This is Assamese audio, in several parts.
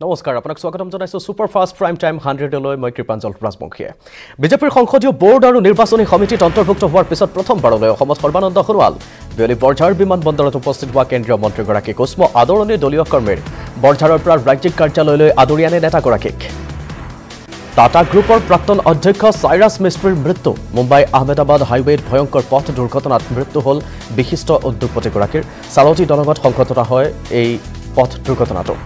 নমস্কাৰ আপোনাক স্বাগতম জনাইছোঁ ছুপাৰ ফাষ্ট প্ৰাইম টাইম হাণ্ড্ৰেডলৈ মই কৃপাঞ্জল ৰাজবংশীয়ে। বিজেপিৰ সংসদীয় বোৰ্ড আৰু নিৰ্বাচনী সমিতিত অন্তৰ্ভুক্ত হোৱাৰ পিছত প্ৰথমবাৰলৈ অসমত সৰ্বানন্দ সোণোৱাল বিয়লি বৰঝাৰ বিমান বন্দৰত উপস্থিত হোৱা কেন্দ্ৰীয় মন্ত্ৰীগৰাকীক উষ্ম আদৰণি দলীয় কৰ্মীৰ বৰঝাৰৰ পৰা ৰাজ্যিক কাৰ্যালয়লৈ আদৰি আনে নেতাগৰাকীক। টাটা গ্ৰুপৰ প্ৰাক্তন অধ্যক্ষ চাইৰাছ মিস্ত্ৰীৰ মৃত্যু মুম্বাই আহমেদাবাদ হাইৱেত ভয়ংকৰ পথ দুৰ্ঘটনাত মৃত্যু হ'ল বিশিষ্ট উদ্যোগপতিগৰাকীৰ চালতী দলঙত সংঘটনা হয় এই পথ দুৰ্ঘটনাটো।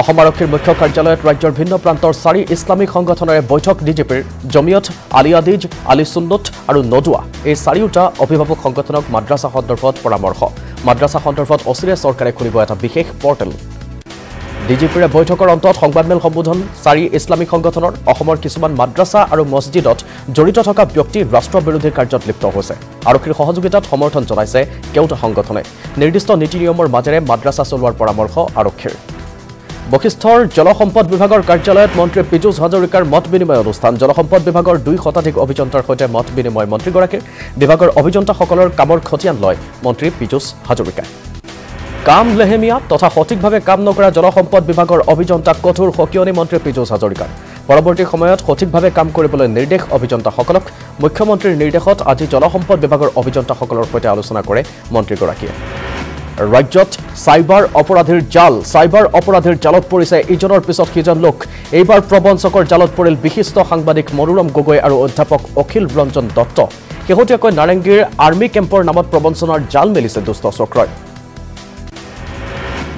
অসম আৰক্ষীৰ মুখ্য কাৰ্যালয়ত ৰাজ্যৰ ভিন্ন প্ৰান্তৰ চাৰি ইছলামিক সংগঠনেৰে বৈঠক ডিজিপিৰ জমিয়ত আলিয়াদিজ আলি সুন্নত আৰু নদুৱা। এই চাৰিওটা অভিভাৱক সংগঠনক মাদ্ৰাছা সন্দৰ্ভত পৰামৰ্শ। মাদ্ৰাছা সন্দৰ্ভত অচিৰে চৰকাৰে খুলিব এটা বিশেষ পৰ্টেল। ডিজিপিৰে বৈঠকৰ অন্তত সংবাদমেল সম্বোধন চাৰি ইছলামিক সংগঠনৰ অসমৰ কিছুমান মাদ্ৰাছা আৰু মছজিদত জড়িত থকা ব্যক্তি ৰাষ্ট্ৰবিৰোধী কাৰ্যত লিপ্ত হৈছে। আৰক্ষীৰ সহযোগিতাত সমৰ্থন জনাইছে কেওটা সংগঠনে। নিৰ্দিষ্ট নীতি নিয়মৰ মাজেৰে মাদ্ৰাছা চলোৱাৰ পৰামৰ্শ আৰক্ষীৰ। বশিষ্ঠৰ জলসম্পদ বিভাগৰ কাৰ্যালয়ত মন্ত্ৰী পীযুষ হাজৰিকাৰ মত বিনিময় অনুষ্ঠান। জলসম্পদ বিভাগৰ দুই শতাধিক অভিযন্তাৰ সৈতে মত বিনিময় মন্ত্ৰীগৰাকীৰ। বিভাগৰ অভিযন্তাসকলৰ কামৰ খতিয়ান লয় মন্ত্ৰী পীযুষ হাজৰিকাই। কাম লেহেমীয়া তথা সঠিকভাৱে কাম নকৰা জলসম্পদ বিভাগৰ অভিযন্তাক কঠোৰ সকিয়নি মন্ত্ৰী পীযুষ হাজৰিকাৰ। পৰৱৰ্তী সময়ত সঠিকভাৱে কাম কৰিবলৈ নিৰ্দেশ অভিযন্তাসকলক। মুখ্যমন্ত্ৰীৰ নিৰ্দেশত আজি জলসম্পদ বিভাগৰ অভিযন্তাসকলৰ সৈতে আলোচনা কৰে মন্ত্ৰীগৰাকীয়ে। ৰাজ্যত চাইবাৰ অপৰাধীৰ জাল চাইবাৰ অপৰাধীৰ জালত পৰিছে ইজনৰ পিছত সিজন লোক। এইবাৰ প্ৰবঞ্চকৰ জালত পৰিল বিশিষ্ট সাংবাদিক মনোৰম গগৈ আৰু অধ্যাপক অখিল ৰঞ্জন দত্ত। শেহতীয়াকৈ নাৰেংগীৰ আৰ্মী কেম্পৰ নামত প্ৰবঞ্চনাৰ জাল মেলিছে দুষ্ট চক্ৰই।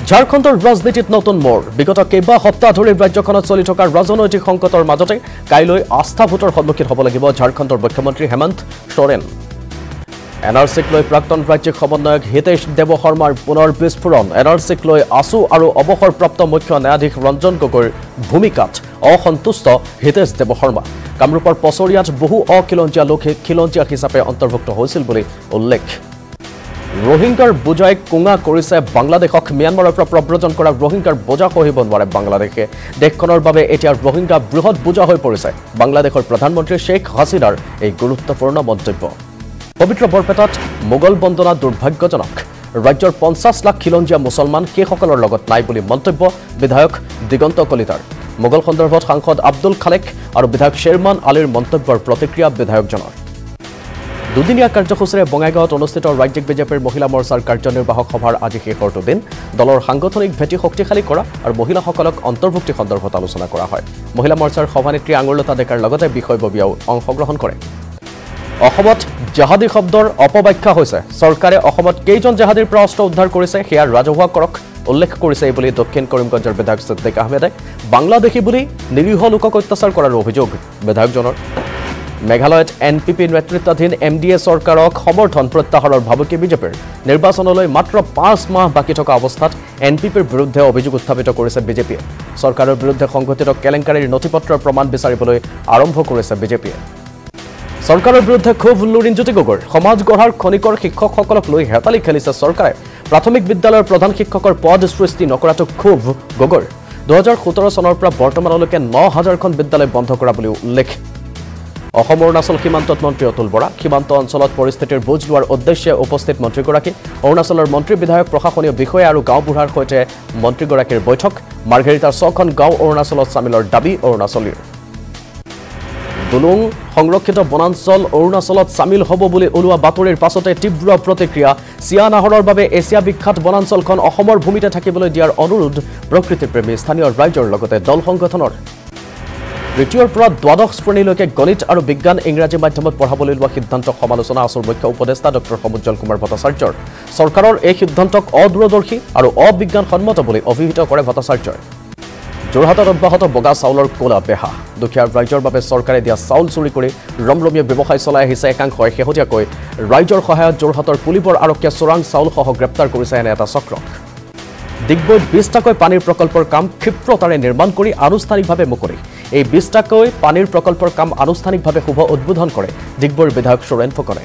ঝাৰখণ্ডৰ ৰাজনীতিত নতুন মোৰ। বিগত কেইবা সপ্তাহ ধৰি ৰাজ্যখনত চলি থকা ৰাজনৈতিক সংকটৰ মাজতে কাইলৈ আস্থা ভোটৰ সন্মুখীন হ'ব লাগিব ঝাৰখণ্ডৰ মুখ্যমন্ত্ৰী হেমন্ত সোৰেন এন আৰ চিক লৈ প্ৰাক্তন ৰাজ্যিক সমন্বয়ক হিতেশ দেৱ শৰ্মাৰ পুনৰ বিস্ফোৰণ। এন আৰ চিক লৈ আছু আৰু অৱসৰপ্ৰাপ্ত মুখ্য ন্যায়াধীশ ৰঞ্জন গগৈৰ ভূমিকাত অসন্তুষ্ট হিতেশ দেৱ শৰ্মা কামৰূপৰ পচৰিয়াত বহু অখিলঞ্জীয়া লোক খিলঞ্জীয়া হিচাপে অন্তৰ্ভুক্ত হৈছিল বুলি উল্লেখ। ৰোহিংগাৰ বোজাই কোঙা কৰিছে বাংলাদেশক। ম্যানমাৰৰ পৰা প্ৰব্ৰজন কৰা ৰোহিংগাৰ বোজা সহিব নোৱাৰে বাংলাদেশে। দেশখনৰ বাবে এতিয়া ৰোহিংগা বৃহৎ বোজা হৈ পৰিছে। বাংলাদেশৰ প্ৰধানমন্ত্ৰী শ্বেখ হাছিনাৰ এই গুৰুত্বপূৰ্ণ মন্তব্য। পবিত্ৰ বৰপেটাত মোগল বন্দনা দুৰ্ভাগ্যজনক। ৰাজ্যৰ পঞ্চাছ লাখ খিলঞ্জীয়া মুছলমান সেইসকলৰ লগত নাই বুলি মন্তব্য বিধায়ক দিগন্ত কলিতাৰ। মোগল সন্দৰ্ভত সাংসদ আব্দুল খালেক আৰু বিধায়ক শ্বেৰমান আলীৰ মন্তব্যৰ প্ৰতিক্ৰিয়া বিধায়কজনৰ। দুদিনীয়া কাৰ্যসূচীৰে বঙাইগাঁৱত অনুষ্ঠিত ৰাজ্যিক বিজেপিৰ মহিলা মৰ্চাৰ কাৰ্যনিৰ্বাহক সভাৰ আজি শেষৰটো দিন দলৰ সাংগঠনিক ভেটি শক্তিশালী কৰা আৰু মহিলাসকলক অন্তৰ্ভুক্তি সন্দৰ্ভত আলোচনা কৰা হয়। মহিলা মৰ্চাৰ সভানেত্ৰী আঙুৰলতা ডেকাৰ লগতে বিষয়ববীয়াও অংশগ্ৰহণ কৰে। অসমত জাহাদী শব্দৰ অপব্যাখ্যা হৈছে। চৰকাৰে অসমত কেইজন জাহাদীৰ অস্ত্ৰ উদ্ধাৰ কৰিছে সেয়া ৰাজহুৱা কৰক উল্লেখ কৰিছে এই বুলি দক্ষিণ কৰিমগঞ্জৰ বিধায়ক সিদ্দিক আহমেদে বাংলাদেশী বুলি নিৰীহ লোকক অত্যাচাৰ কৰাৰ অভিযোগ। বিধায়কজনৰ মেঘালয়ত এন পি পি নেতৃত্বাধীন এম ডি এ চৰকাৰক সমৰ্থন প্ৰত্যাহাৰৰ ভাবুকি বিজেপিৰ নিৰ্বাচনলৈ মাত্ৰ পাঁচ মাহ বাকী থকা অৱস্থাত এন পি পিৰ বিৰুদ্ধে অভিযোগ উত্থাপিত কৰিছে বিজেপিয়ে। চৰকাৰৰ বিৰুদ্ধে সংঘটিত কেলেংকাৰীৰ নথি পত্ৰৰ প্ৰমাণ বিচাৰিবলৈ আৰম্ভ কৰিছে বিজেপিয়ে। চৰকাৰৰ বিৰুদ্ধে ক্ষোভ লুৰিণজ্যোতি গগৈৰ। সমাজ গঢ়াৰ খনিকৰ শিক্ষকসকলক লৈ হেতালি খেলিছে চৰকাৰে। প্ৰাথমিক বিদ্যালয়ৰ প্ৰধান শিক্ষকৰ পদ সৃষ্টি নকৰাটো ক্ষোভ গগৈৰ। দুহেজাৰ সোতৰ চনৰ পৰা বৰ্তমানলৈকে ন হাজাৰখন বিদ্যালয় বন্ধ কৰা বুলি উল্লেখ। অসম অৰুণাচল সীমান্তত মন্ত্ৰী অতুল বৰা। সীমান্ত অঞ্চলত পৰিস্থিতিৰ বুজ লোৱাৰ উদ্দেশ্যে উপস্থিত মন্ত্ৰীগৰাকী। অৰুণাচলৰ মন্ত্ৰী বিধায়ক প্ৰশাসনীয় বিষয়া আৰু গাঁওবুঢ়াৰ সৈতে মন্ত্ৰীগৰাকীৰ বৈঠক। মাৰ্ঘেৰিটাৰ ছখন গাঁও অৰুণাচলত চামিলৰ দাবী অৰুণাচলীৰ। দুলুং সংৰক্ষিত বনাঞ্চল অৰুণাচলত চামিল হ'ব বুলি ওলোৱা বাতৰিৰ পাছতে তীব্ৰ প্ৰতিক্ৰিয়া। চিয়া নাহৰৰ বাবে এছিয়া বিখ্যাত বনাঞ্চলখন অসমৰ ভূমিতে থাকিবলৈ দিয়াৰ অনুৰোধ প্ৰকৃতিপ্ৰেমী স্থানীয় ৰাইজৰ লগতে দল সংগঠনৰ। তৃতীয়ৰ পৰা দ্বাদশ শ্ৰেণীলৈকে গণিত আৰু বিজ্ঞান ইংৰাজী মাধ্যমত পঢ়াবলৈ লোৱা সিদ্ধান্তক সমালোচনা আছুৰ মুখ্য উপদেষ্টা ডক্টৰ সমুজ্জ্বল কুমাৰ ভট্টাচাৰ্যৰ। চৰকাৰৰ এই সিদ্ধান্তক অদূৰদৰ্শী আৰু অবিজ্ঞানসন্মত বুলি অভিহিত কৰে ভট্টাচাৰ্যই। যোৰহাটত অব্যাহত বগা চাউলৰ ক'লা বেহা। দুখীয়া ৰাইজৰ বাবে চৰকাৰে দিয়া চাউল চুৰি কৰি ৰমৰমীয়া ব্যৱসায় চলাই আহিছে একাংশই। শেহতীয়াকৈ ৰাইজৰ সহায়ত যোৰহাটৰ পুলিবৰ আৰক্ষীয়ে চোৰাং চাউলসহ গ্ৰেপ্তাৰ কৰিছে এনে এটা চক্ৰক ডিগবৈত বিছটাকৈ পানীৰ প্ৰকল্পৰ কাম ক্ষিপ্ৰতাৰে নিৰ্মাণ কৰি আনুষ্ঠানিকভাৱে মুকলি। এই বিছটাকৈ পানীৰ প্ৰকল্পৰ কাম আনুষ্ঠানিকভাৱে শুভ উদ্বোধন কৰে ডিগবৈৰ বিধায়ক সোৰেণ ফুকনে।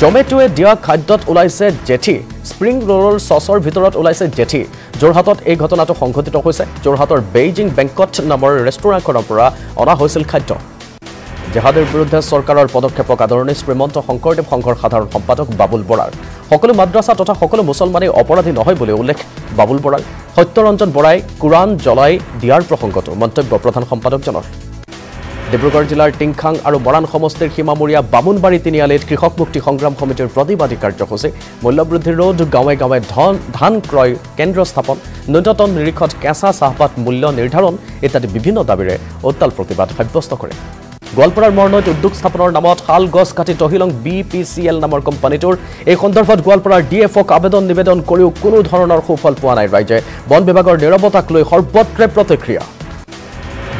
জমেটোৱে দিয়া খাদ্যত ওলাইছে জেঠি। স্প্ৰিং ৰোলৰ চচৰ ভিতৰত ওলাইছে জেঠি। যোৰহাটত এই ঘটনাটো সংঘটিত হৈছে। যোৰহাটৰ বেইজিং বেংকট নামৰ ৰেষ্টুৰেণ্টখনৰ পৰা অনা হৈছিল খাদ্য। জেহাদীৰ বিৰুদ্ধে চৰকাৰৰ পদক্ষেপক আদৰণি শ্ৰীমন্ত শংকৰদেৱ সংঘৰ সাধাৰণ সম্পাদক বাবুল বৰাৰ। সকলো মাদ্ৰাছা তথা সকলো মুছলমানেই অপৰাধী নহয় বুলি উল্লেখ বাবুল বৰাৰ। সত্যৰঞ্জন বৰাই কোৰাণ জ্বলাই দিয়াৰ প্ৰসংগতো মন্তব্য প্ৰধান সম্পাদকজনৰ। ডিব্ৰুগড় জিলাৰ টিংখাং আৰু মৰাণ সমষ্টিৰ সীমামূৰীয়া বামুণবাৰী তিনিআলিত কৃষক মুক্তি সংগ্ৰাম সমিতিৰ প্ৰতিবাদী কাৰ্যসূচী মূল্যবৃদ্ধি ৰোধ গাঁৱে গাঁৱে ধন ধান ক্ৰয় কেন্দ্ৰ স্থাপন ন্যূনতম নিৰীক্ষত কেঁচা চাহপাত মূল্য নিৰ্ধাৰণ ইত্যাদি বিভিন্ন দাবীৰে অট্টাল প্ৰতিবাদ সাব্যস্ত কৰে। গোৱালপাৰাৰ মৰণৈত উদ্যোগ স্থাপনৰ নামত শাল গছ কাটি তহিলং বি পি চি এল নামৰ কোম্পানীটোৰ এই সন্দৰ্ভত গোৱালপাৰাৰ ডি এফক আবেদন নিবেদন কৰিও কোনো ধৰণৰ সুফল পোৱা নাই ৰাইজে। বন বিভাগৰ নিৰৱতাক লৈ সৰ্বত্ৰে প্ৰতিক্ৰিয়া।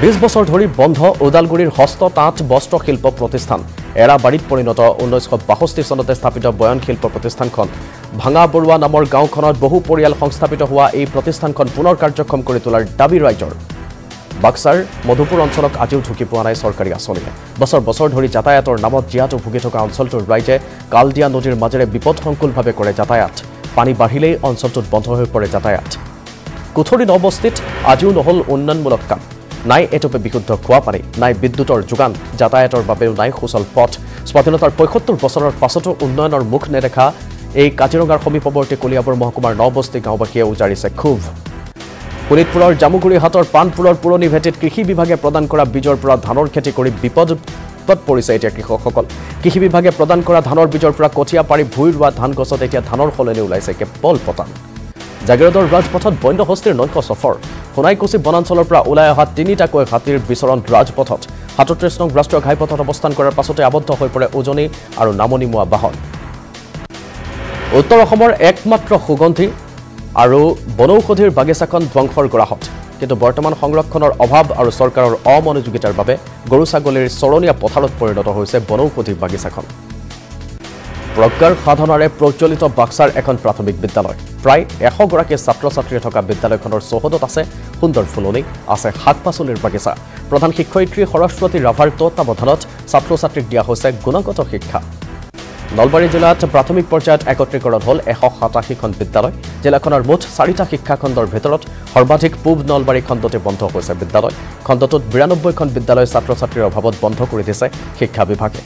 বিছ বছৰ ধৰি বন্ধ ওদালগুৰিৰ হস্ত তাঁত বস্ত্ৰ শিল্প প্ৰতিষ্ঠান। এৰাবাৰীত পৰিণত ঊনৈছশ বাষষ্ঠি চনতে স্থাপিত বয়ন শিল্প প্ৰতিষ্ঠানখন। ভাঙা বৰুৱা নামৰ গাঁওখনত বহু পৰিয়াল সংস্থাপিত হোৱা এই প্ৰতিষ্ঠানখন পুনৰ কাৰ্যক্ষম কৰি তোলাৰ দাবী ৰাইজৰ। বাক্সাৰ মধুপুৰ অঞ্চলক আজিও ঢুকি পোৱা নাই চৰকাৰী আঁচনিয়ে বছৰ বছৰ ধৰি যাতায়াতৰ নামত জীয়াতো ভুগি থকা অঞ্চলটোৰ ৰাইজে কালদিয়া নদীৰ মাজেৰে বিপদসংকুলভাৱে কৰে যাতায়াত। পানী বাঢ়িলেই অঞ্চলটোত বন্ধ হৈ পৰে যাতায়াত। কুঠৰি নবস্থিত আজিও নহ'ল উন্নয়নমূলক কাম। নাই এটোপে বিশুদ্ধ খোৱা পানী নাই বিদ্যুতৰ যোগান যাতায়াতৰ বাবেও নাই সুচল পথ। স্বাধীনতাৰ পঁয়সত্তৰ বছৰৰ পাছতো উন্নয়নৰ মুখ নেদেখা এই কাজিৰঙাৰ সমীপৱৰ্তী কলিয়াবৰ মহকুমাৰ নবস্তি গাঁওবাসীয়ে উজাৰিছে ক্ষোভ। শোণিতপুৰৰ জামুগুৰি হাটৰ পাণপুৰৰ পুৰণি ভেটিত কৃষি বিভাগে প্ৰদান কৰা বীজৰ পৰা ধানৰ খেতি কৰি বিপদ বিপদ পৰিছে এতিয়া কৃষকসকল। কৃষি বিভাগে প্ৰদান কৰা ধানৰ বীজৰ পৰা কঠীয়া পাৰি ভূঁই ৰোৱা ধান গছত এতিয়া ধানৰ সলনি ওলাইছে কেৱল পতান। জাগিৰোডৰ ৰাজপথত বন্য হস্তীৰ নৈশ চফৰ। সোণাইকুছি বনাঞ্চলৰ পৰা ওলাই অহা তিনিটাকৈ হাতীৰ বিচৰণ ৰাজপথত। সাতত্ৰিছ নং ৰাষ্ট্ৰীয় ঘাইপথত অৱস্থান কৰাৰ পাছতে আবদ্ধ হৈ পৰে উজনি আৰু নামনিমুৱা বাহন। উত্তৰ অসমৰ একমাত্ৰ সুগন্ধি আৰু বনৌষধিৰ বাগিচাখন ধ্বংসৰ গৰাহত। কিন্তু বৰ্তমান সংৰক্ষণৰ অভাৱ আৰু চৰকাৰৰ অমনোযোগিতাৰ বাবে গৰু ছাগলীৰ চৰণীয়া পথাৰত পৰিণত হৈছে বনৌষধি বাগিচাখন। প্ৰজ্ঞাৰ সাধনাৰে প্ৰজ্বলিত বাক্সাৰ এখন প্ৰাথমিক বিদ্যালয়। প্ৰায় এশগৰাকী ছাত্ৰ ছাত্ৰী থকা বিদ্যালয়খনৰ চৌহদত আছে সুন্দৰ ফুলনি আছে শাক পাচলিৰ বাগিচা। প্ৰধান শিক্ষয়িত্ৰী সৰস্বতী ৰাভাৰ তত্বাৱধানত ছাত্ৰ ছাত্ৰীক দিয়া হৈছে গুণগত শিক্ষা। নলবাৰী জিলাত প্ৰাথমিক পৰ্যায়ত একত্ৰীকৰণ হ'ল এশ সাতাশীখন বিদ্যালয়। জিলাখনৰ মুঠ চাৰিটা শিক্ষাখণ্ডৰ ভিতৰত সৰ্বাধিক পূব নলবাৰী খণ্ডতে বন্ধ হৈছে বিদ্যালয়। খণ্ডটোত বিৰানব্বৈখন বিদ্যালয় ছাত্ৰ ছাত্ৰীৰ অভাৱত বন্ধ কৰি দিছে শিক্ষা বিভাগে।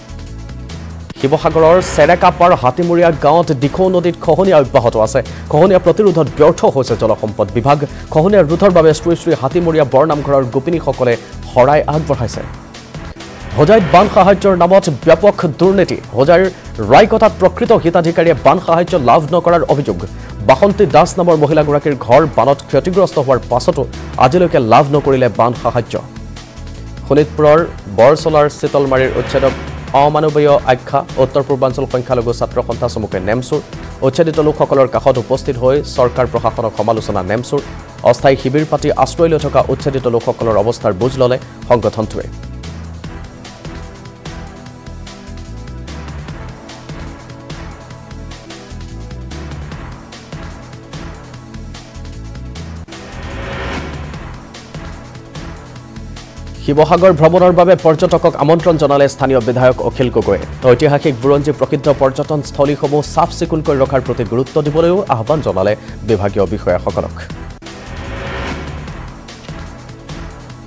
শিৱসাগৰৰ চেৰেকাপাৰ হাতীমূৰীয়া গাঁৱত দিখৌ নদীত খহনীয়া অব্যাহত আছে। খহনীয়া প্ৰতিৰোধত ব্যৰ্থ হৈছে জলসম্পদ বিভাগ। খহনীয়া ৰোধৰ বাবে শ্ৰী শ্ৰী হাতীমূৰীয়া বৰনামঘৰৰ গোপিনীসকলে শৰাই আগবঢ়াইছে। হোজাইত বান সাহায্যৰ নামত ব্যাপক দুৰ্নীতি। হোজাইৰ ৰায়কটাত প্ৰকৃত হিতাধিকাৰীয়ে বান সাহায্য লাভ নকৰাৰ অভিযোগ। বাসন্তী দাস নামৰ মহিলাগৰাকীৰ ঘৰ বানত ক্ষতিগ্ৰস্ত হোৱাৰ পাছতো আজিলৈকে লাভ নকৰিলে বান সাহায্য। শোণিতপুৰৰ বৰচলাৰ চিতলমাৰীৰ উচ্ছেদক অমানৱীয় আখ্যা উত্তৰ পূৰ্বাঞ্চল সংখ্যালঘু ছাত্ৰ সন্থা চমুকে নেমচুৰ। উচ্ছেদিত লোকসকলৰ কাষত উপস্থিত হৈ চৰকাৰ প্ৰশাসনক সমালোচনা নেমচুৰ। অস্থায়ী শিবিৰ পাতি আশ্ৰয় লৈ থকা উচ্ছেদিত লোকসকলৰ অৱস্থাৰ বুজ ল'লে সংগঠনটোৱে। শিৱসাগৰ ভ্ৰমণৰ বাবে পৰ্যটকক আমন্ত্ৰণ জনালে স্থানীয় বিধায়ক অখিল গগৈয়ে। ঐতিহাসিক বুৰঞ্জী প্ৰসিদ্ধ পৰ্যটনস্থলীসমূহ চাফ চিকুণকৈ ৰখাৰ প্ৰতি গুৰুত্ব দিবলৈও আহ্বান জনালে বিভাগীয় বিষয়াসকলক।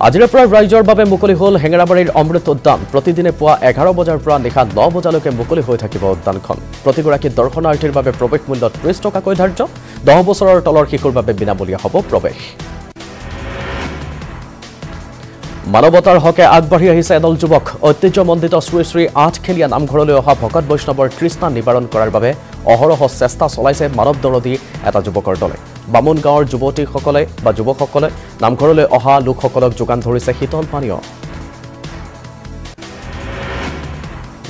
আজিৰে পৰা ৰাইজৰ বাবে মুকলি হ'ল হেঙেৰাবাৰীৰ অমৃত উদ্যান। প্ৰতিদিনে পুৱা এঘাৰ বজাৰ পৰা নিশা ন বজালৈকে মুকলি হৈ থাকিব উদ্যানখন। প্ৰতিগৰাকী দৰ্শনাৰ্থীৰ বাবে প্ৰৱেশ মূল্য ত্ৰিছ টকাকৈ ধাৰ্য। দহ বছৰৰ তলৰ শিশুৰ বাবে বিনামূলীয়া হ'ব প্ৰৱেশ। মানৱতাৰ হকে আগবাঢ়ি আহিছে এদল যুৱক। ঐতিহ্যমণ্ডিত শ্ৰী শ্ৰী আঠখেলীয়া নামঘৰলৈ অহা ভকত বৈষ্ণৱৰ তৃষ্ণা নিবাৰণ কৰাৰ বাবে অহৰহ চেষ্টা চলাইছে মানৱ দৰদী এটা যুৱকৰ দলে। বামুণ গাঁৱৰ যুৱতীসকলে বা যুৱকসকলে নামঘৰলৈ অহা লোকসকলক যোগান ধৰিছে শীতল পানীয়।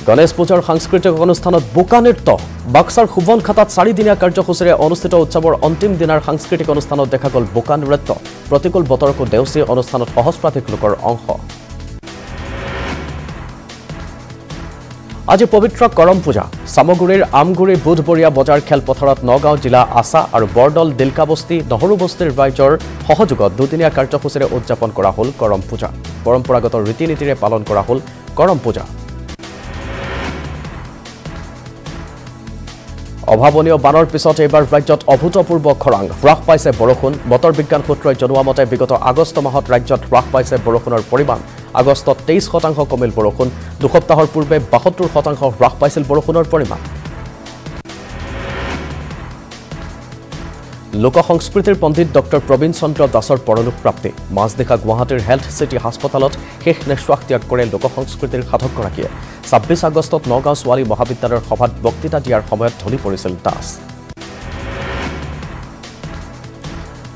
গণেশ পূজাৰ সাংস্কৃতিক অনুষ্ঠানত বোকা নৃত্য। বাক্সাৰ সুবন খাতাত চাৰিদিনীয়া কাৰ্যসূচীৰে অনুষ্ঠিত উৎসৱৰ অন্তিম দিনাৰ সাংস্কৃতিক অনুষ্ঠানত দেখা গ'ল বোকা নৃত্য। প্ৰতিকূল বতৰকো দেউচি অনুষ্ঠানত সহস্ৰাধিক লোকৰ অংশ। আজি পবিত্ৰ কৰম পূজা। চামগুৰিৰ আমগুৰি বুধবৰীয়া বজাৰ খেলপথাৰত নগাঁও জিলা আছা আৰু বৰদল দিলকাবস্তি নহৰু বস্তিৰ ৰাইজৰ সহযোগত দুদিনীয়া কাৰ্যসূচীৰে উদযাপন কৰা হ'ল কৰম পূজা। পৰম্পৰাগত ৰীতি নীতিৰে পালন কৰা হ'ল কৰম পূজা। অভাৱনীয় বানৰ পিছত এইবাৰ ৰাজ্যত অভূতপূৰ্ব খৰাং। হ্ৰাস পাইছে বৰষুণ। বতৰ বিজ্ঞান সূত্ৰই জনোৱা মতে বিগত আগষ্ট মাহত ৰাজ্যত হ্ৰাস পাইছে বৰষুণৰ পৰিমাণ। আগষ্টত তেইছ শতাংশ কমিল বৰষুণ। দুসপ্তাহৰ পূৰ্বে বাসত্তৰ শতাংশ হ্ৰাস পাইছিল বৰষুণৰ পৰিমাণ। লোক সংস্কৃতিৰ পণ্ডিত ডক্টৰ প্ৰবীণ চন্দ্ৰ দাসৰ পৰলোক প্ৰাপ্তি মাজনিশা গুৱাহাটীৰ হেল্থ চিটি হাস্পতালত শেষ নিশ্বাস ত্যাগ কৰে লোক সংস্কৃতিৰ সাধকগৰাকীয়ে। ছাব্বিছ আগষ্টত নগাঁও ছোৱালী মহাবিদ্যালয়ৰ সভাত বক্তৃতা দিয়াৰ সময়ত ঢলি পৰিছিল দাস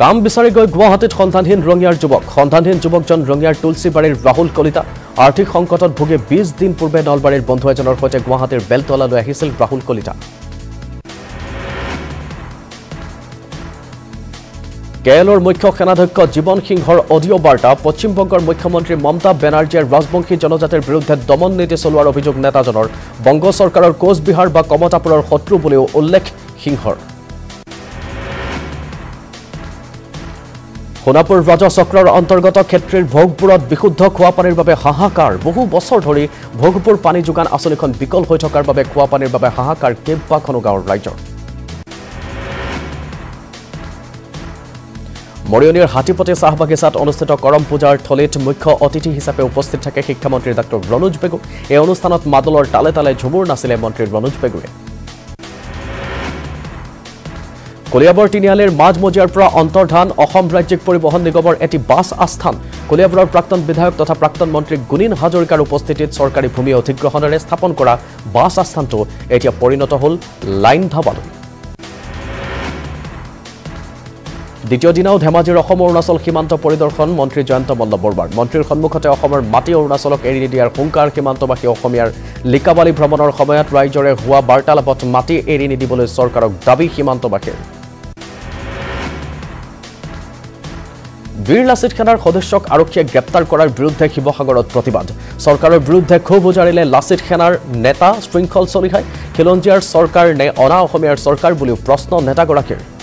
কাম বিচাৰি গৈ গুৱাহাটীত সন্ধানহীন ৰঙিয়াৰ যুৱক। সন্ধানহীন যুৱকজন ৰঙিয়াৰ তুলসীবাৰীৰ ৰাহুল কলিতা। আৰ্থিক সংকটত ভুগি বিছ দিন পূৰ্বে নলবাৰীৰ বন্ধু এজনৰ সৈতে গুৱাহাটীৰ বেলতলালৈ আহিছিল ৰাহুল কলিতা। কে এলৰ মুখ্য সেনাধ্যক্ষ জীৱন সিংহৰ অডিঅ' বাৰ্তা পশ্চিমবংগৰ মুখ্যমন্ত্ৰী মমতা বেনাৰ্জীয়ে ৰাজবংশী জনজাতিৰ বিৰুদ্ধে দমন নীতি চলোৱাৰ অভিযোগ নেতাজনৰ। বংগ চৰকাৰৰ কোচবিহাৰ বা কমতাপুৰৰ শত্ৰু বুলিও উল্লেখ সিংহৰ। সোণাপুৰ ৰাজচক্ৰৰ অন্তৰ্গত ক্ষেত্ৰীৰ ভোগপুৰত বিশুদ্ধ খোৱাপানীৰ বাবে হাহাকাৰ। বহু বছৰ ধৰি ভোগপুৰ পানী যোগান আঁচনিখন বিকল হৈ থকাৰ বাবে খোৱাপানীৰ বাবে হাহাকাৰ কেইবাখনো গাঁৱৰ ৰাইজৰ। মৰিয়নিৰ হাতীপতি চাহ বাগিচাত অনুষ্ঠিত কৰম পূজাৰ থলীত মুখ্য অতিথি হিচাপে উপস্থিত থাকে শিক্ষামন্ত্ৰী ডাঃ ৰণোজ পেগু এই অনুষ্ঠানত মাদলৰ তালে তালে ঝুমুৰ নাছিলে মন্ত্ৰী ৰণোজ পেগুৱে কলিয়াবৰ তিনিআলিৰ মাজমজিয়াৰ পৰা অন্তৰ্ধান অসম ৰাজ্যিক পৰিবহণ নিগমৰ এটি বাছ আস্থান। কলিয়াবৰৰ প্ৰাক্তন বিধায়ক তথা প্ৰাক্তন মন্ত্ৰী গুণীন হাজৰিকাৰ উপস্থিতিত চৰকাৰী ভূমি অধিগ্ৰহণেৰে স্থাপন কৰা বাছ আস্থানটো এতিয়া পৰিণত হ'ল লাইন ধাবালৈ দ্বিতীয় দিনাও ধেমাজিৰ অসম অৰুণাচল সীমান্ত পৰিদৰ্শন মন্ত্ৰী জয়ন্ত মল্ল বৰুৱাৰ মন্ত্ৰীৰ সন্মুখতে অসমৰ মাটি অৰুণাচলক এৰি নিদিয়াৰ হুংকাৰ সীমান্তবাসী অসমীয়াৰ লিকাবালি ভ্ৰমণৰ সময়ত ৰাইজৰে হোৱা বাৰ্তালাপত মাটি এৰি নিদিবলৈ চৰকাৰক দাবী সীমান্তবাসীৰ। বীৰ লাচিত সেনাৰ সদস্যক আৰক্ষীয়ে গ্ৰেপ্তাৰ কৰাৰ বিৰুদ্ধে শিৱসাগৰত প্ৰতিবাদ। চৰকাৰৰ বিৰুদ্ধে ক্ষোভ উজাৰিলে লাচিত সেনাৰ নেতা শৃংখল চলিহাই। খিলঞ্জীয়াৰ চৰকাৰ নে অনা অসমীয়াৰ চৰকাৰ বুলিও প্ৰশ্ন নেতাগৰাকীৰ।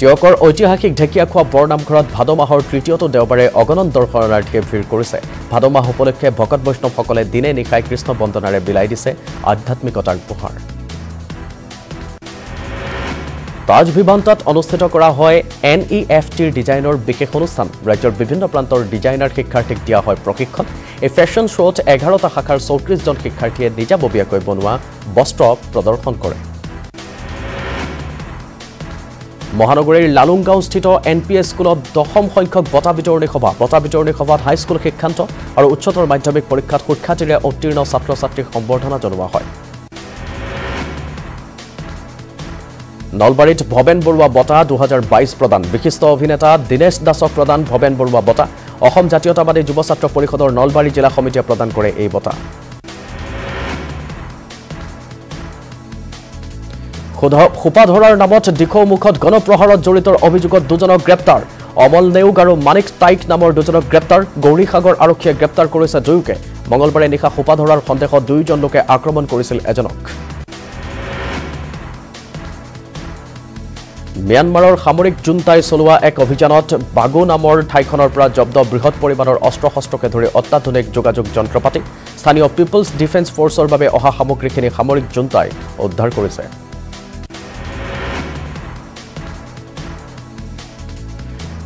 টিয়কৰ ঐতিহাসিক ঢেকীয়াখোৱা বৰনামঘৰত ভাদ মাহৰ তৃতীয়টো দেওবাৰে অগণন দৰ্শনাৰ্থীয়ে ভিৰ কৰিছে। ভাদ মাহ উপলক্ষে ভকত বৈষ্ণৱসকলে দিনে নিশাই কৃষ্ণ বন্দনাৰে বিলাই দিছে আধ্যাত্মিকতাৰ পোহাৰ। তাজ বিমানতাত অনুষ্ঠিত কৰা হয় এন ই এফ টিৰ ডিজাইনৰ বিশেষ অনুষ্ঠান। ৰাজ্যৰ বিভিন্ন প্ৰান্তৰ ডিজাইনাৰ শিক্ষাৰ্থীক দিয়া হয় প্ৰশিক্ষণ। এই ফেশ্বন শ্ব'ত এঘাৰটা শাখাৰ চৌত্ৰিছজন শিক্ষাৰ্থীয়ে নিজাববীয়াকৈ বনোৱা বস্ত্ৰ প্ৰদৰ্শন কৰে। মহানগৰীৰ লালুংগাঁওস্থিত এন পি এছ স্কুলত দশম সংখ্যক বঁটা বিতৰণী সভা। বঁটা বিতৰণী সভাত হাইস্কুল শিক্ষান্ত আৰু উচ্চতৰ মাধ্যমিক পৰীক্ষাত সুখ্যাতিৰে উত্তীৰ্ণ ছাত্ৰ ছাত্ৰীক সম্বৰ্ধনা জনোৱা হয়। নলবাৰীত ভৱেন বৰুৱা বঁটা দুহেজাৰ বাইছ প্ৰদান। বিশিষ্ট অভিনেতা দীনেশ দাসক প্ৰদান ভৱেন বৰুৱা বঁটা। অসম জাতীয়তাবাদী যুৱ ছাত্ৰ পৰিষদৰ নলবাৰী জিলা সমিতিয়ে প্ৰদান কৰে এই বঁটা। সোপা ধৰাৰ নামত দিখৌ মুখত গণপ্ৰহাৰত জড়িত অভিযোগত দুজনক গ্ৰেপ্তাৰ। অমল নেওগ আৰু মানিক টাইক নামৰ দুজনক গ্ৰেপ্তাৰ। গৌৰীসাগৰ আৰক্ষীয়ে গ্ৰেপ্তাৰ কৰিছে দুয়োকে। মঙলবাৰে নিশা সোপা ধৰাৰ সন্দেহত দুয়োজন লোকে আক্ৰমণ কৰিছিল এজনক। ম্যানমাৰৰ সামৰিক জুণ্টাই চলোৱা এক অভিযানত বাগো নামৰ ঠাইখনৰ পৰা জব্দ বৃহৎ পৰিমাণৰ অস্ত্ৰ শস্ত্ৰকে ধৰি অত্যাধুনিক যোগাযোগ যন্ত্ৰপাতি। স্থানীয় পিপলছ ডিফেন্স ফ'ৰ্চৰ বাবে অহা সামগ্ৰীখিনি সামৰিক জুণ্টাই উদ্ধাৰ কৰিছে।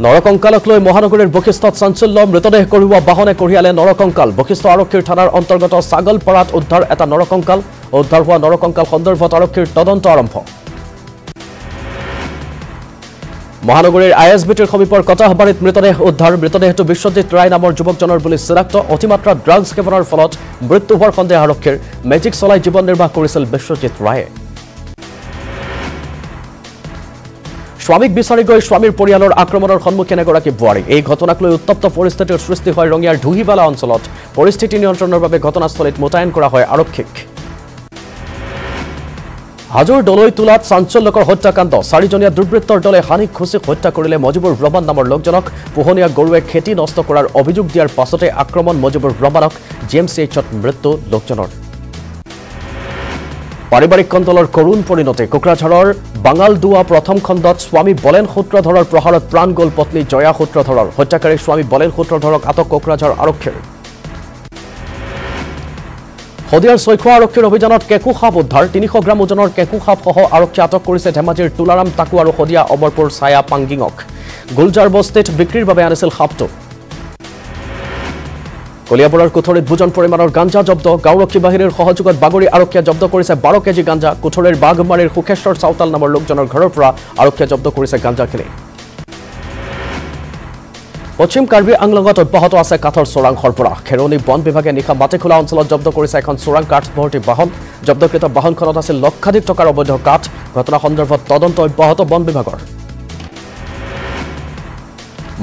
নৰকংকালক লৈ মহানগৰীৰ বশিষ্ঠত চাঞ্চল্য মৃতদেহ কঢ়িওৱা বাহনে কঢ়িয়ালে নৰকংকাল বশিষ্ঠ আৰক্ষীৰ থানাৰ অন্তৰ্গত ছাগলপাৰাত উদ্ধাৰ এটা নৰকংকাল উদ্ধাৰ হোৱা নৰকংকাল সন্দৰ্ভত আৰক্ষীৰ তদন্ত আৰম্ভ। মহানগৰীৰ আই এছ বি টিৰ সমীপৰ কটাহবাৰীত মৃতদেহ উদ্ধাৰ। মৃতদেহটো বিশ্বজিৎ ৰায় নামৰ যুৱকজনৰ বুলি চিনাক্ত। অতিমাত্ৰা ড্ৰাগছ সেৱনৰ ফলত মৃত্যু হোৱাৰ সন্দেহ আৰক্ষীৰ। মেজিক চলাই জীৱন নিৰ্বাহ কৰিছিল বিশ্বজিৎ ৰায়ে। স্বামীক বিচাৰি গৈ স্বামীৰ পৰিয়ালৰ আক্ৰমণৰ সন্মুখীন এগৰাকী বোৱাৰী। এই ঘটনাক লৈ উত্তপ্ত পৰিস্থিতিৰ সৃষ্টি হয় ৰঙিয়াৰ ঢুহিবালা অঞ্চলত। পৰিস্থিতি নিয়ন্ত্ৰণৰ বাবে ঘটনাস্থলীত মোতায়েন কৰা হয় আৰক্ষীক। হাজোৰ দলৈ তোলাত চাঞ্চল্যকৰ হত্যাকাণ্ড। চাৰিজনীয়া দুৰ্বৃত্তৰ দলে হানিক খুচিক হত্যা কৰিলে মজিবুৰ ৰহমান নামৰ লোকজনক। পোহনীয়া গৰুৱে খেতি নষ্ট কৰাৰ অভিযোগ দিয়াৰ পাছতে আক্ৰমণ মজিবুৰ ৰহমানক। জি এম চি এইচত মৃত্যু লোকজনৰ। পাৰিবাৰিক কণ্ডলৰ কৰুণ পৰিণতি কোকৰাঝাৰৰ বাঙালদুৱা প্ৰথম খণ্ডত স্বামী বলেন সূত্ৰধৰৰ প্ৰহাৰত প্ৰাণ গ'ল পত্নী জয়া সূত্ৰধৰৰ। হত্যাকাৰী স্বামী বলেন সূত্ৰধৰক আটক কোকৰাঝাৰ আৰক্ষীৰ। শদিয়াৰ চৈখোৱা আৰক্ষীৰ অভিযানত কেঁকু সাপ উদ্ধাৰ তিনিশ গ্ৰাম ওজনৰ কেঁকু সাপসহ আৰক্ষীয়ে আটক কৰিছে ধেমাজিৰ তুলাৰাম টাকু আৰু শদিয়া অমৰপুৰ ছায়া পাংগিঙক। গুলজাৰ বস্তিত বিক্ৰীৰ বাবে আনিছিল সাপটো। কলিয়াবৰৰ কুঠৰীত ভোজন পৰিমাণৰ গাঞ্জা জব্দ গাঁওৰক্ষী বাহিনীৰ সহযোগত বাগৰি আৰক্ষীয়ে জব্দ কৰিছে বাৰ কেজি গাঞ্জা বাঘমাৰীৰ সুখেশ্বৰ চাওতাল নামৰ লোকজনৰ ঘৰৰ পৰা আৰক্ষীয়ে জব্দ কৰিছে গাঞ্জাখিনি। পশ্চিম কাৰ্বি আংলঙত অব্যাহত আছে কাঠৰ চোৰাং সৰবৰাহ। খেৰণি বন বিভাগে নিশা মাটিখোলা অঞ্চলত জব্দ কৰিছে এখন চোৰাং কাঠ ভৰ্তি বাহন। জব্দকৃত বাহনখনত আছিল লক্ষাধিক টকাৰ অবৈধ কাঠ। ঘটনা সন্দৰ্ভত তদন্ত অব্যাহত বন বিভাগৰ।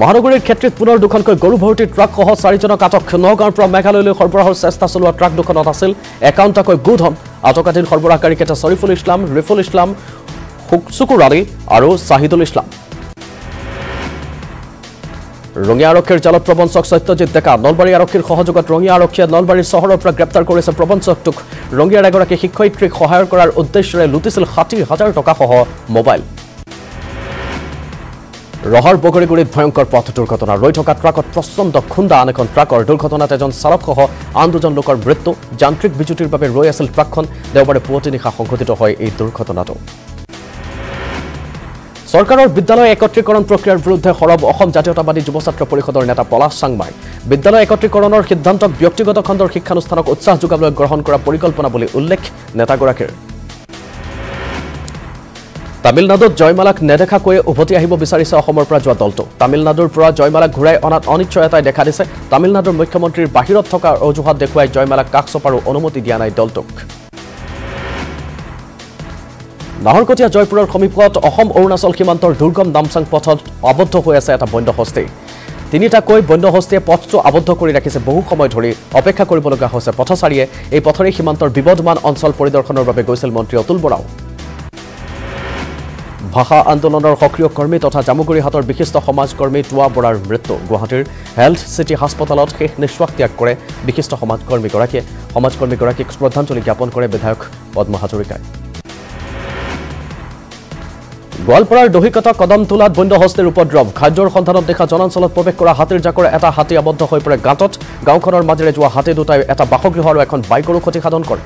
মহানগৰীৰ ক্ষেত্ৰত পুনৰ দুখনকৈ গৰু ভৰ্তি ট্ৰাকসহ চাৰিজনক আটক। নগাঁৱৰ পৰা মেঘালয়লৈ সৰবৰাহৰ চেষ্টা চলোৱা ট্ৰাক দুখনত আছিল। একাউণ্টাকৈ গোধন। আটকাধীন সৰবৰাহকাৰীকেইটা শ্বৰিফুল ইছলাম ৰিফুল ইছলাম চুকুৰ আলী আৰু ছাহিদুল ইছলাম। ৰঙিয়া আৰক্ষীৰ জালত প্ৰবঞ্চক সত্যজিৎ ডেকা। নলবাৰী আৰক্ষীৰ সহযোগত ৰঙিয়া আৰক্ষীয়ে নলবাৰীৰ চহৰৰ পৰা গ্ৰেপ্তাৰ কৰিছে প্ৰবঞ্চকটোক। ৰঙিয়াৰ এগৰাকী শিক্ষয়িত্ৰীক সহায় কৰাৰ উদ্দেশ্যেৰে লুটিছিল ষাঠি হাজাৰ টকাসহ মোবাইল। ৰহাৰ বগৰীগুৰিত ভয়ংকৰ পথ দুৰ্ঘটনা। ৰৈ থকা ট্ৰাকত প্ৰচণ্ড খুন্দা আন এখন ট্ৰাকৰ দুৰ্ঘটনাত এজন চালকসহ আন দুজন লোকৰ মৃত্যু। যান্ত্ৰিক বিজুতিৰ বাবে ৰৈ আছিল ট্ৰাকখন। দেওবাৰে পুৱতি নিশা সংঘটিত হয় এই দুৰ্ঘটনাটো। চৰকাৰৰ বিদ্যালয় একত্ৰীকৰণ প্ৰক্ৰিয়াৰ বিৰুদ্ধে সৰব অসম জাতীয়তাবাদী যুৱ ছাত্ৰ পৰিষদৰ নেতা পলাশ চাংমাই। বিদ্যালয় একত্ৰীকৰণৰ সিদ্ধান্তক ব্যক্তিগত খণ্ডৰ শিক্ষানুষ্ঠানক উৎসাহ যোগাবলৈ গ্ৰহণ কৰা পৰিকল্পনা বুলি উল্লেখ নেতাগৰাকীৰ। তামিলনাডুত জয়মালাক নেদেখাকৈয়ে উভতি আহিব বিচাৰিছে অসমৰ পৰা যোৱা দলটো। তামিলনাডুৰ পৰা জয়মালাক ঘূৰাই অনাত অনিশ্চয়তাই দেখা দিছে। তামিলনাডুৰ মুখ্যমন্ত্ৰীৰ বাহিৰত থকা অজুহাত দেখুৱাই জয়মালাক কাষ চপাৰো অনুমতি দিয়া নাই দলটোক। নাহৰকটীয়া জয়পুৰৰ সমীপত অসম অৰুণাচল সীমান্তৰ দুৰ্গম নামচাং পথত আবদ্ধ হৈ আছে এটা বন্যহস্তী তিনিটাকৈ বন্যহস্তীয়ে পথটো আবদ্ধ কৰি ৰাখিছে বহু সময় ধৰি। অপেক্ষা কৰিবলগা হৈছে পথচাৰীয়ে। এই পথৰে সীমান্তৰ বিবদমান অঞ্চল পৰিদৰ্শনৰ বাবে গৈছিল মন্ত্ৰী অতুল বৰাও। ভাষা আন্দোলনৰ সক্ৰিয় কৰ্মী তথা জামুগুৰিহাটৰ বিশিষ্ট সমাজকৰ্মী টোৱা বৰাৰ মৃত্যু। গুৱাহাটীৰ হেল্থ চিটি হাস্পতালত শেষ নিশ্বাস ত্যাগ কৰে বিশিষ্ট সমাজকৰ্মীগৰাকীয়ে। সমাজকৰ্মীগৰাকীক শ্ৰদ্ধাঞ্জলি জ্ঞাপন কৰে বিধায়ক পদ্ম হাজৰিকাই। গোৱালপাৰাৰ দহিকতা কদমতোলাত বন্যহস্তীৰ উপদ্ৰৱ খাদ্যৰ সন্ধানত দেখা জনাঞ্চলত প্ৰৱেশ কৰা হাতীৰ জাকৰে এটা হাতী আবদ্ধ হৈ পৰে। গাঁতত গাঁওখনৰ মাজেৰে যোৱা হাতী দুটাই এটা বাসগৃহ আৰু এখন বাইকৰো ক্ষতিসাধন কৰে।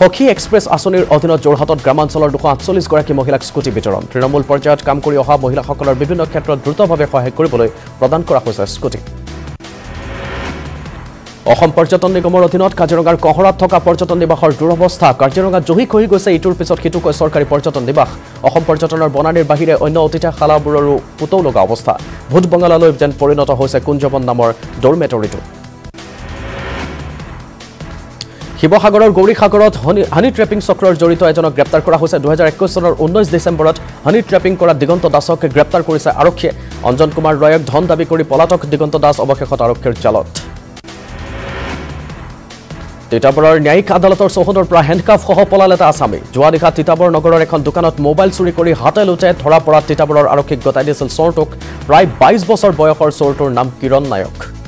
সখী এক্সপ্ৰেছ আঁচনিৰ অধীনত যোৰহাটত গ্ৰামাঞ্চলৰ দুশ আঠচল্লিছগৰাকী মহিলাক স্কুটি বিতৰণ। তৃণমূল পৰ্যায়ত কাম কৰি অহা মহিলাসকলৰ বিভিন্ন ক্ষেত্ৰত দ্ৰুতভাৱে সহায় কৰিবলৈ প্ৰদান কৰা হৈছে স্কুটি। অসম পৰ্যটন নিগমৰ অধীনত কাজিৰঙাৰ কহৰাত থকা পৰ্যটন নিবাসৰ দুৰৱস্থা। কাজিৰঙাত জহি খহি গৈছে ইটোৰ পিছত সিটোকৈ চৰকাৰী পৰ্যটন নিবাস। অসম পৰ্যটনৰ বনানীৰ বাহিৰে অন্য অতিথিশালাবোৰৰো পুতৌ লগা অৱস্থা। ভূত বঙালালৈ যেন পৰিণত হৈছে কুঞ্জবন নামৰ দৌৰমেটৰীটো শিৱসাগৰৰ গৌৰীসাগৰত হনি হানি ট্ৰেপিং চক্ৰৰ জড়িত এজনক গ্ৰেপ্তাৰ কৰা হৈছে। দুহেজাৰ একৈছ চনৰ ঊনৈছ ডিচেম্বৰত হানি ট্ৰেপিং কৰা দিগন্ত দাসক গ্ৰেপ্তাৰ কৰিছে আৰক্ষীয়ে। অঞ্জন কুমাৰ ৰয়ক ধন দাবী কৰি পলাতক দিগন্ত দাস অৱশেষত আৰক্ষীৰ জালত। তিতাবৰৰ ন্যায়িক আদালতৰ চৌহদৰ পৰা হেণ্ডকাফসহ পলাল এটা আছামী যোৱা নিশা তিতাবৰ নগৰৰ এখন দোকানত মোবাইল চুৰি কৰি হাতে লোটে ধৰা পৰা তিতাবৰৰ আৰক্ষীক গতাই দিছিল চোৰটোক। প্ৰায় বাইছ বছৰ বয়সৰ চোৰটোৰ নাম কিৰণ নায়ক।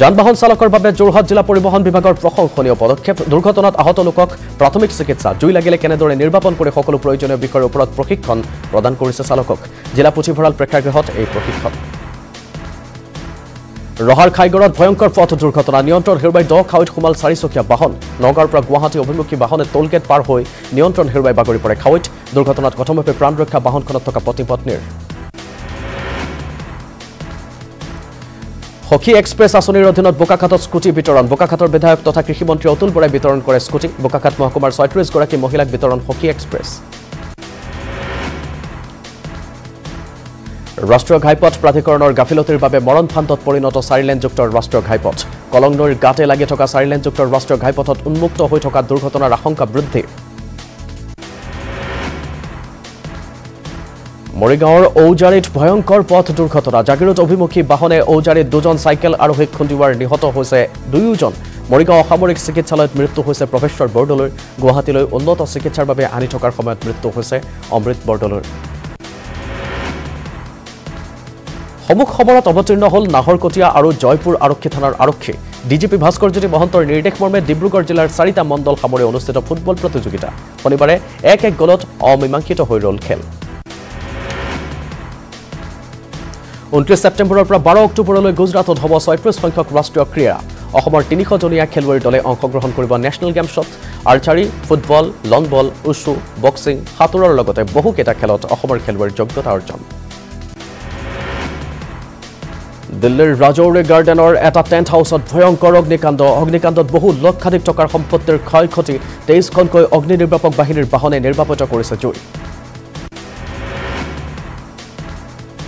যান বাহন চালকৰ বাবে যোৰহাট জিলা পৰিবহণ বিভাগৰ প্ৰশংসনীয় পদক্ষেপ। দুৰ্ঘটনাত আহত লোকক প্ৰাথমিক চিকিৎসা জুই লাগিলে কেনেদৰে নিৰ্বাপন কৰি সকলো প্ৰয়োজনীয় বিষয়ৰ ওপৰত প্ৰশিক্ষণ প্ৰদান কৰিছে চালকক। জিলা পুথিভঁৰাল প্ৰেক্ষাগৃহত এই প্ৰশিক্ষণ। ৰহাৰ খাইগড়ত ভয়ংকৰ পথ দুৰ্ঘটনা নিয়ন্ত্ৰণ হেৰুৱাই দহ খাৱৈত সোমাল চাৰিচকীয়া বাহন। নগাঁৱৰ পৰা গুৱাহাটী অভিমুখী বাহনে টোলগেট পাৰ হৈ নিয়ন্ত্ৰণ হেৰুৱাই বাগৰি পৰে খাৱৈত দুৰ্ঘটনাত কথমভাৱে প্ৰাণ ৰক্ষা বাহনখনত থকা পত্নী পত্নীৰ সখী এক্সপ্ৰেছ আঁচনিৰ অধীনত বোকাখাটত স্কুটি বিতৰণ। বোকাখাটৰ বিধায়ক তথা কৃষিমন্ত্ৰী অতুল বৰাই বিতৰণ কৰে স্কুটি। বোকাখাট মহকুমাৰ ছয়ত্ৰিছগৰাকী মহিলাক বিতৰণ সখী এক্সপ্ৰেছ। ৰাষ্ট্ৰীয় ঘাইপথ প্ৰাধিকৰণৰ গাফিলতিৰ বাবে মৰণফান্তত পৰিণত চাৰিলেনযুক্ত ৰাষ্ট্ৰীয় ঘাইপথ। কলং নৈৰ গাতে লাগি থকা চাৰিলেনযুক্ত ৰাষ্ট্ৰীয় ঘাইপথত উন্মুক্ত হৈ থকা দুৰ্ঘটনাৰ আশংকা বৃদ্ধি। মৰিগাঁৱৰ ঔজাৰীত ভয়ংকৰ পথ দুৰ্ঘটনা। জাগিৰোড অভিমুখী বাহনে ঔজাৰীত দুজন চাইকেল আৰোহীক খুন্দিওৱাৰ নিহত হৈছে দুয়োজন। মৰিগাঁও অসামৰিক চিকিৎসালয়ত মৃত্যু হৈছে প্ৰফেশ্বৰ বৰদলৈৰ গুৱাহাটীলৈ উন্নত চিকিৎসাৰ বাবে আনি থকাৰ সময়ত মৃত্যু হৈছে অমৃত বৰদলৈৰ সমুখ সমৰত অৱতীৰ্ণ হ'ল নাহৰকটীয়া আৰু জয়পুৰ আৰক্ষী থানাৰ আৰক্ষী। ডিজিপি ভাস্কৰজ্যোতি মহন্তৰ নিৰ্দেশ মৰ্মে ডিব্ৰুগড় জিলাৰ চাৰিটা মণ্ডল সামৰি অনুষ্ঠিত ফুটবল প্ৰতিযোগিতা। শনিবাৰে এক এক গলত অমীমাংসিত হৈ ৰ'ল খেল। ঊনত্ৰিছ ছেপ্টেম্বৰৰ পৰা বাৰ অক্টোবৰলৈ গুজৰাটত হ'ব ছয়ত্ৰিছ সংখ্যক ৰাষ্ট্ৰীয় ক্ৰীড়া। অসমৰ তিনিশজনীয়া খেলুৱৈৰ দলে অংশগ্ৰহণ কৰিব নেশ্যনেল গেমছত আৰ্চাৰী ফুটবল লং বল উচু বক্সিং সাঁতোৰৰ লগতে বহুকেইটা খেলত অসমৰ খেলুৱৈৰ যোগ্যতা অৰ্জন। দিল্লীৰ ৰাজৌৰি গাৰ্ডেনৰ এটা টেণ্ট হাউচত ভয়ংকৰ অগ্নিকাণ্ড। অগ্নিকাণ্ডত বহু লক্ষাধিক টকাৰ সম্পত্তিৰ ক্ষয় ক্ষতি তেইছখনকৈ অগ্নি নিৰ্বাপক বাহিনীৰ বাহনে নিৰ্বাপিত কৰিছে জুই।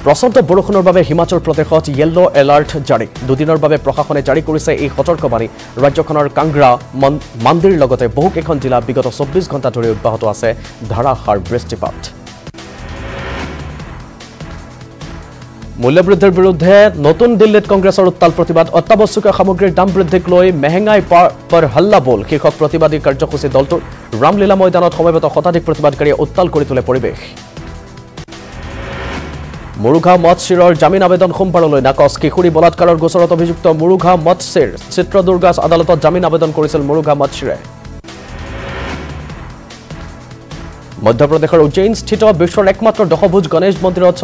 প্ৰচণ্ড বৰষুণৰ বাবে হিমাচল প্ৰদেশত য়েল্ল' এলাৰ্ট জাৰি। দুদিনৰ বাবে প্ৰশাসনে জাৰি কৰিছে এই সতৰ্কবাণী। ৰাজ্যখনৰ কাংগ্ৰা মান্দিৰ লগতে বহুকেইখন জিলা বিগত চৌব্বিছ ঘণ্টা ধৰি অব্যাহত আছে। ধাৰাসাৰ বৃষ্টিপাত। মূল্যবৃদ্ধিৰ বিৰুদ্ধে নতুন দিল্লীত কংগ্ৰেছৰ উত্তাল প্ৰতিবাদ। অত্যাৱশ্যকীয় সামগ্ৰীৰ দাম বৃদ্ধিক লৈ মেহেঙাই পৰ হাল্লা বোল। শীৰ্ষক প্ৰতিবাদী কাৰ্যসূচী দলটোৰ ৰামলীলা ময়দানত সমবেত শতাধিক প্ৰতিবাদকাৰীয়ে উত্তাল কৰি তোলে পৰিৱেশ। মুৰুঘা মৎচিৰৰ জামিন আবেদন সোমবাৰলৈ নাকচ। কিশোৰী বলাৎকাৰৰ গোচৰত অভিযুক্ত মুৰুঘা মৎচিৰ চিত্ৰদুৰ্গা আদালতত জামিন আবেদন কৰিছিল মুৰুঘা মৎচিৰে মধ্যপ্ৰদেশৰ উজ্জয়িনস্থিত বিশ্বৰ একমাত্ৰ দশভোজ গণেশ মন্দিৰত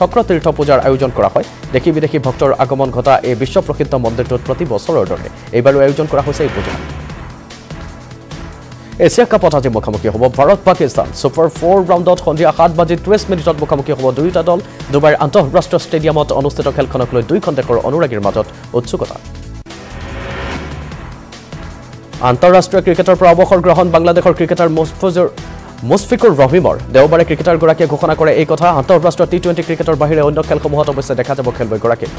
চক্ৰতীৰ্থ পূজাৰ আয়োজন কৰা হয়। দেশী বিদেশী ভক্তৰ আগমন ঘটা এই বিশ্ব প্ৰসিদ্ধ মন্দিৰটোত প্ৰতি বছৰৰ দৰে এইবাৰো আয়োজন কৰা হৈছে এই পূজা। এছিয়া কাপত আজি মুখামুখি হ'ব ভাৰত পাকিস্তান। ছুপাৰ ফ'ৰ ৰাউণ্ডত সন্ধিয়া সাত বাজি ত্ৰিছ মিনিটত মুখামুখি হ'ব দুয়োটা দল। ডুবাইৰ আন্তঃৰাষ্ট্ৰীয় ষ্টেডিয়ামত অনুষ্ঠিত খেলখনক লৈ দুয়োখন দেশৰ অনুৰাগীৰ মাজত উৎসুকতা। আন্তঃৰাষ্ট্ৰীয় ক্ৰিকেটৰ পৰা অৱসৰ গ্ৰহণ বাংলাদেশৰ ক্ৰিকেটাৰ মুস্ফুজুৰ মুছফিকুৰ ৰহিমৰ। দেওবাৰে ক্ৰিকেটাৰগৰাকীয়ে ঘোষণা কৰে এই কথা। আন্তঃৰাষ্ট্ৰীয় টি টুৱেণ্টি ক্ৰিকেটৰ বাহিৰে অন্য খেলসমূহত অৱশ্যে দেখা যাব খেলুৱৈগৰাকীক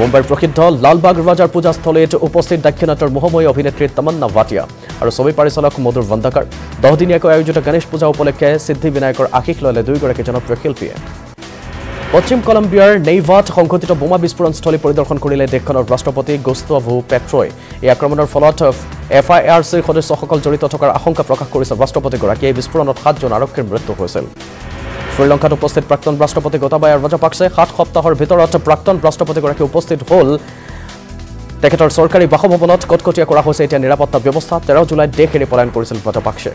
মুম্বাইৰ প্ৰসিদ্ধ লালবাগ ৰজাৰ পূজাস্থলীত উপস্থিত দাক্ষিণাত্যৰ মোহময়ী অভিনেত্ৰী তমন্না ভাটিয়া। আৰু ছবি পৰিচালক মধুৰ বন্দাকাৰ দহদিনীয়াকৈ আয়োজিত গণেশ পূজা উপলক্ষে সিদ্ধি বিনায়কৰ আশীষ ল'লে দুয়োগৰাকী জনপ্ৰিয় শিল্পীয়ে। পশ্চিম কলম্বিয়াৰ নেইভাত সংঘটিত বোমা বিস্ফোৰণস্থলী পৰিদৰ্শন কৰিলে দেশখনৰ ৰাষ্ট্ৰপতি গুস্তাভো পেট্ৰই এই আক্ৰমণৰ ফলত এফ আই আৰ চিৰ সদস্যসকল জড়িত থকাৰ আশংকা প্ৰকাশ কৰিছে ৰাষ্ট্ৰপতিগৰাকীয়ে। এই বিস্ফোৰণত সাতজন আৰক্ষীৰ মৃত্যু হৈছিল। শ্ৰীলংকাত উপস্থিত প্ৰাক্তন ৰাষ্ট্ৰপতি গোটাবায়া ৰাজাপাকছে সাত সপ্তাহৰ ভিতৰত প্ৰাক্তন ৰাষ্ট্ৰপতিগৰাকী উপস্থিত হ'ল তেখেতৰ চৰকাৰী বাসভৱনত কটকটীয়া কৰা হৈছে এতিয়া নিৰাপত্তা ব্যৱস্থা। তেৰ জুলাইত দেশ এৰি পলায়ন কৰিছিল ৰাজাপাকছে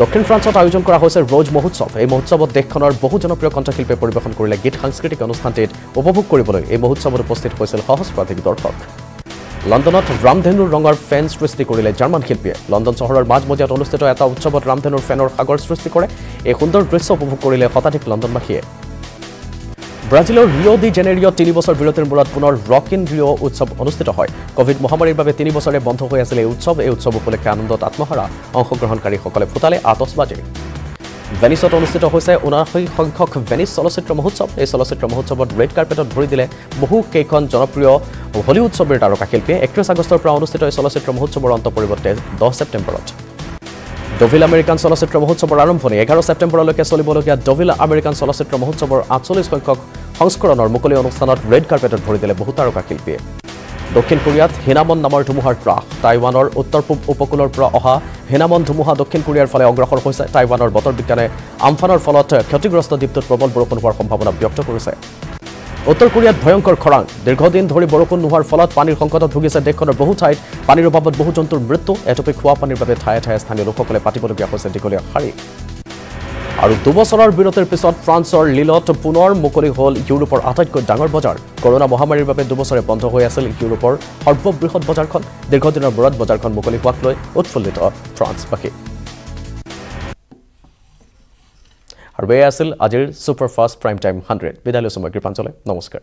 দক্ষিণ ফ্ৰান্সত আয়োজন কৰা হৈছে ৰোজ মহোৎসৱ। এই মহোৎসৱত দেশখনৰ বহু জনপ্ৰিয় কণ্ঠশিল্পীয়ে পৰিৱেশন কৰিলে গীত সাংস্কৃতিক অনুষ্ঠানটিত উপভোগ কৰিবলৈ এই মহোৎসৱত উপস্থিত হৈছিল সহস্ৰাধিক দৰ্শক। লণ্ডনত ৰামধেনুৰ ৰঙৰ ফেন সৃষ্টি কৰিলে জাৰ্মান শিল্পীয়ে। লণ্ডন চহৰৰ মাজমজিয়াত অনুষ্ঠিত এটা উৎসৱত ৰামধেনুৰ ফেনৰ সাগৰ সৃষ্টি কৰে। এই সুন্দৰ দৃশ্য উপভোগ কৰিলে শতাধিক লণ্ডনবাসীয়ে। ব্ৰাজিলৰ ৰিঅ' ডি জেনেৰিঅ'ত তিনি বছৰ বিৰতিৰ মূৰত পুনৰ ৰক ইন ৰিঅ' উৎসৱ অনুষ্ঠিত হয়। কভিড মহামাৰীৰ বাবে তিনি বছৰে বন্ধ হৈ আছিল এই উৎসৱ। এই উৎসৱ উপলক্ষে আনন্দত আত্মহাৰা অংশগ্ৰহণকাৰীসকলে ফুটালে আতচবাজী ভেনিছত অনুষ্ঠিত হৈছে ঊনাশী সংখ্যক ভেনিছ চলচ্চিত্ৰ মহোৎসৱ। এই চলচ্চিত্ৰ মহোৎসৱত ৰেড কাৰ্পেটত ভৰি দিলে বহুকেইখন জনপ্ৰিয় হলিউড ছবিৰ তাৰকা শিল্পীয়ে। একত্ৰিছ আগষ্টৰ পৰা অনুষ্ঠিত এই চলচ্চিত্ৰ মহোৎসৱৰ অন্ত পৰিৱৰ্তে দহ ছেপ্টেম্বৰত। ডভিল আমেৰিকান চলচ্চিত্ৰ মহোৎসৱৰ আৰম্ভণি এঘাৰ ছেপ্টেম্বৰলৈকে চলিবলগীয়া ডভিল আমেৰিকান চলচ্চিত্ৰ মহোৎসৱৰ আঠচল্লিছ সংখ্যক সংস্কৰণৰ মুকলি অনুষ্ঠানত ৰেড কাৰ্পেটত ভৰি দিলে বহু তাৰকা শিল্পীয়ে দক্ষিণ কোৰিয়াত হিনামন নামৰ ধুমুহাৰ ত্ৰাস টাইৱানৰ উত্তৰ পূব উপকূলৰ পৰা অহা হিনামন ধুমুহা দক্ষিণ কোৰিয়াৰ ফালে অগ্ৰসৰ হৈছে। টাইৱানৰ বতৰ বিজ্ঞানে আমফানৰ ফলত ক্ষতিগ্ৰস্ত দ্বীপটোত প্ৰবল বৰষুণ হোৱাৰ সম্ভাৱনা ব্যক্ত কৰিছে। উত্তৰ কোৰিয়াত ভয়ংকৰ খৰাং। দীৰ্ঘদিন ধৰি বৰষুণ নোহোৱাৰ ফলত পানীৰ সংকটত ভুগিছে দেশখনৰ বহু ঠাইত। পানীৰ অভাৱত বহু জন্তুৰ মৃত্যু। এটপি খোৱা পানীৰ বাবে ঠায়ে ঠায়ে স্থানীয় লোকসকলে পাতিবলগীয়া হৈছে দীঘলীয়া শাৰী। আৰু দুবছৰৰ বিৰতিৰ পিছত ফ্ৰান্সৰ লীলত পুনৰ মুকলি হ'ল ইউৰোপৰ আটাইতকৈ ডাঙৰ বজাৰ। কৰোণা মহামাৰীৰ বাবে দুবছৰে বন্ধ হৈ আছিল ইউৰোপৰ সৰ্ববৃহৎ বজাৰখন। দীৰ্ঘদিনৰ মূৰত বজাৰখন মুকলি হোৱাক লৈ উৎফুল্লিত ফ্ৰান্সবাসী। আৰু এয়া আছিল আজিৰ ছুপাৰফাষ্ট প্ৰাইম টাইম হাণ্ড্ৰেড বিদায় লৈছোঁ মই কৃপাঞ্চলে নমস্কাৰ।